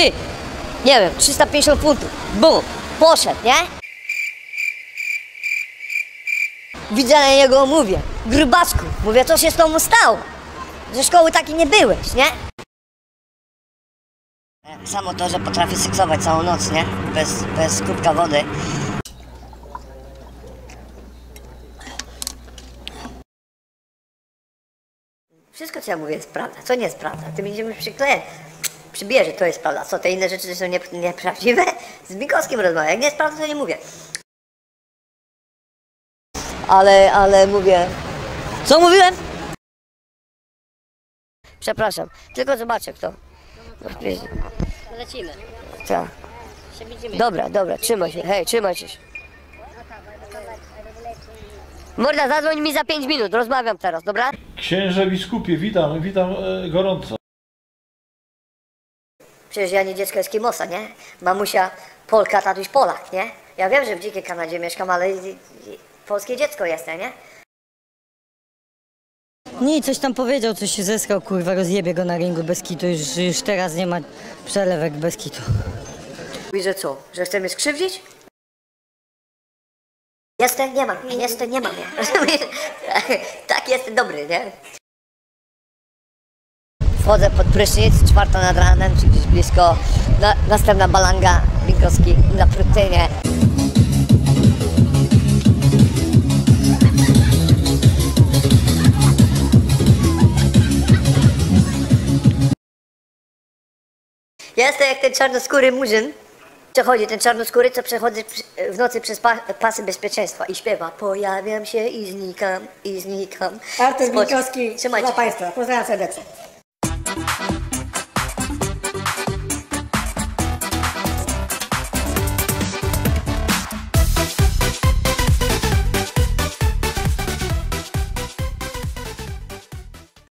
Ty, nie wiem, 350 funtów. Bum, poszedł, nie? Widzę na niego, mówię, grubasku, mówię, co się z tobą stało? Ze szkoły taki nie byłeś, nie? Samo to, że potrafię seksować całą noc, nie? Bez, bez kubka wody. Wszystko, co ja mówię, jest prawda. Co nie jest prawda? Ty będziemy przykleję. Przybierze, to jest prawda. Co, te inne rzeczy są nie, nieprawdziwe? Z Mikowskim rozmawiam. Jak nie jest prawda, to nie mówię. Ale, ale mówię... Co mówiłem? Przepraszam. Tylko zobaczę, kto. Lecimy. Tak. Dobra, dobra, trzymaj się. Hej, trzymaj się. Morda, zadzwoń mi za 5 minut, rozmawiam teraz, dobra? Księże biskupie, witam, witam e, gorąco. Przecież ja nie dziecko Eskimosa, nie? Mamusia Polka, tatuś Polak, nie? Ja wiem, że w dzikiej Kanadzie mieszkam, ale polskie dziecko jestem, nie? Nie, coś tam powiedział, coś się zeskał, kurwa, rozjebie go na ringu bez kitu, już, już teraz nie ma przelewek bez kitu. Widzę co? Że chce mnie skrzywdzić? Jestem, nie mam, jestem, nie mam, tak, jestem dobry, nie? Wchodzę pod prysznic, czwarta nad ranem, czy gdzieś blisko. Na, następna balanga, Minkowski na prytynie. Ja jestem jak ten czarnoskóry murzyn. Przechodzi ten czarnoskóry, co przechodzi w nocy przez pa, pasy bezpieczeństwa i śpiewa Pojawiam się i znikam, i znikam. Artur Trzymajcie dla. Państwa. Pozdrawiam serdecznie.